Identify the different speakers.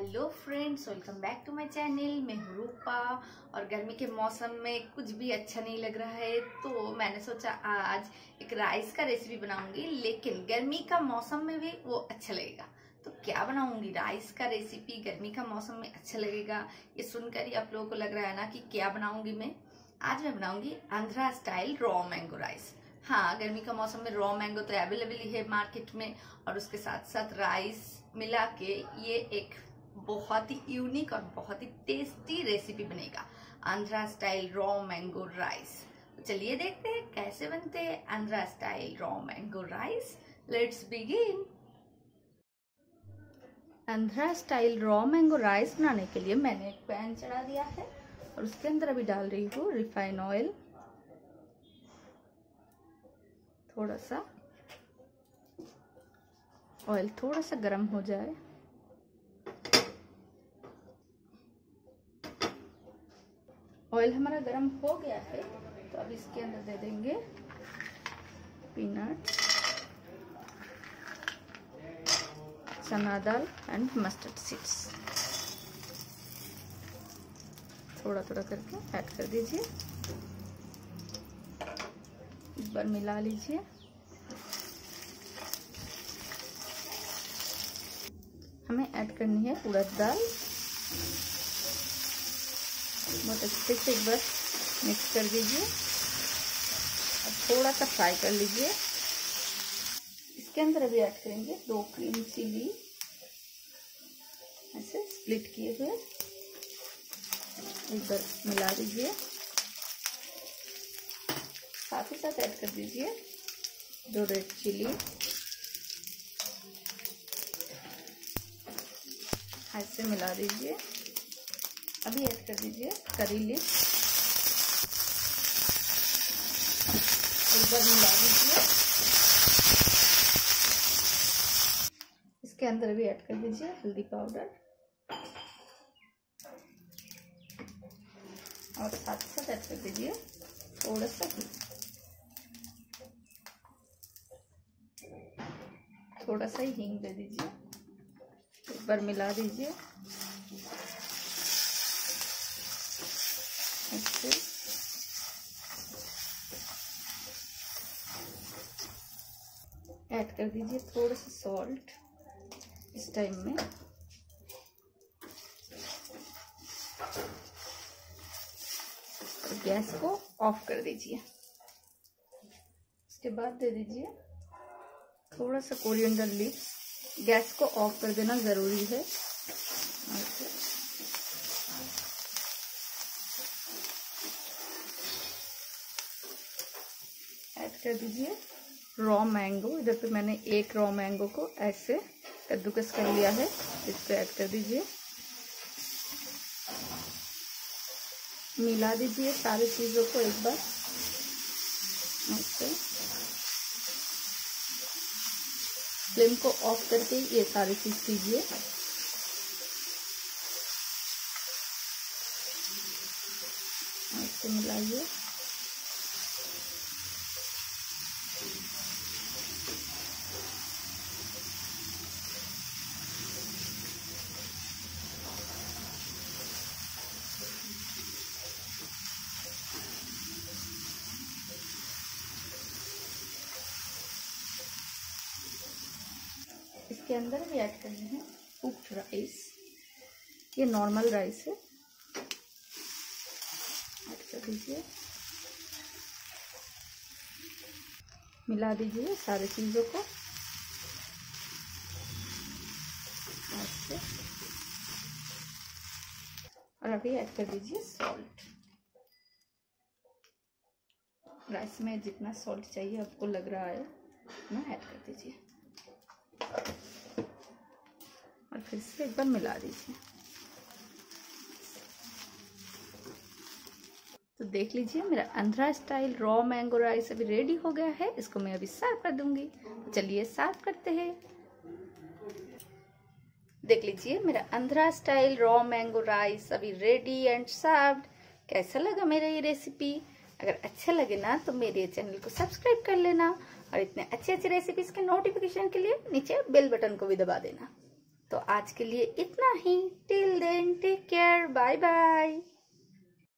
Speaker 1: Hello friends welcome back to my channel मैं हूँ रूपा और गर्मी के मौसम में कुछ भी अच्छा नहीं लग रहा है तो मैंने सोचा आज एक राइस का रेसिपी बनाऊँगी, लेकिन गर्मी का मौसम में भी वो अच्छा लगेगा. तो क्या बनाऊँगी? राइस का रेसिपी गर्मी का मौसम में अच्छा लगेगा? ये सुनकर ही आप लोगों को लग रहा है ना कि क्या बनाऊँगी मैं? आज मैं बनाऊँगी Andhra style raw mango rice हाँ गर्मी का मौसम में रॉ मैंगो तो अवेलेबल ही है मार्केट में, और उसके साथ साथ राइस मिला के ये एक बहुत ही यूनिक और बहुत ही टेस्टी रेसिपी बनेगा। Andhra style raw mango rice तो चलिए देखते हैं कैसे बनते हैं Andhra style raw mango rice let's begin Andhra style raw mango rice बनाने के लिए मैंने एक पैन चढ़ा दिया है और उसके अंदर अभी डाल रही हूँ रिफाइन ऑयल थोड़ा सा ऑयल थोड़ा सा गर्म हो जाए। ऑयल हमारा गर्म हो गया है तो अब इसके अंदर दे देंगे पीनट चना दाल एंड मस्टर्ड सीड्स थोड़ा थोड़ा करके ऐड कर दीजिए। एक बार मिला लीजिए। हमें ऐड करनी है उड़द दाल। बहुत अच्छे से एक बार मिक्स कर दीजिए। अब थोड़ा सा फ्राई कर लीजिए। इसके अंदर अभी ऐड करेंगे दो क्रीम चिली ऐसे स्प्लिट किए हुए। एक बार मिला दीजिए। साथ ही साथ ऐड कर दीजिए दो रेड चिली ऐसे मिला दीजिए। अभी ऐड कर दीजिए करी लिप। एक बार मिला दीजिए। इसके अंदर भी ऐड कर दीजिए हल्दी पाउडर। और साथ ही साथ ऐड कर दीजिए थोड़ा सा घी। थोड़ा सा ही हींग दे दीजिए। एक बार मिला दीजिए ऐसे ऐड कर दीजिए थोड़ा सा सॉल्ट इस टाइम में। गैस को ऑफ़ कर दीजिए। उसके बाद दे दीजिए थोड़ा सा कोरिएंडर लीव्स गैस को ऑफ़ कर देना ज़रूरी है। ऐड कर दीजिए। रॉ मैंगो इधर पे मैंने एक रॉ मैंगो को ऐसे कद्दूकस कर लिया है। इसको ऐड कर दीजिए। मिला दीजिए सारी चीज़ों को एक बार। ऐसे फ्लेम को ऑफ़ करके ये सारी चीज़ कीजिए। ऐसे मिलाइए। इसके अंदर भी ऐड करनी है। कुक्ड राइस ये नॉर्मल राइस है। ऐड कर दीजिए। मिला दीजिए सारे चीज़ों को। और अभी ऐड कर दीजिए सॉल्ट राइस में जितना सॉल्ट चाहिए, आपको लग रहा है ना ऐड कर दीजिए। फिर से एक बार मिला दीजिए। तो देख लीजिए, मेरा Andhra style raw mango rice अभी रेडी हो गया है। इसको मैं अभी सर्व कर दूँगी। चलिए सर्व करते हैं। देख लीजिए, मेरा Andhra style raw mango rice अभी रेडी एंड सर्व्ड कैसा लगा मेरा ये रेसिपी अगर अच्छा लगे ना तो मेरे चैनल को सब्सक्राइब कर लेना और इतने अच्छे अच्छे रेसिपीज़ के नोटिफिकेशन के लिए नीचे बेल बटन को भी दबा देना। तो आज के लिए इतना ही। Till then take care bye bye